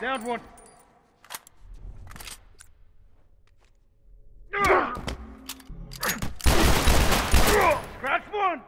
Down one. Scratch one!